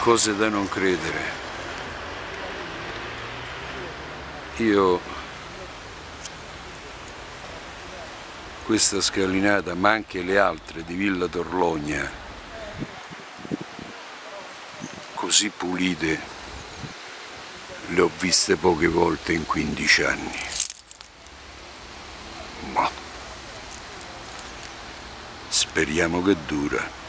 cose da non credere. Io questa scalinata, ma anche le altre di Villa Torlogna, così pulite, le ho viste poche volte in 15 anni. Ma speriamo che dura.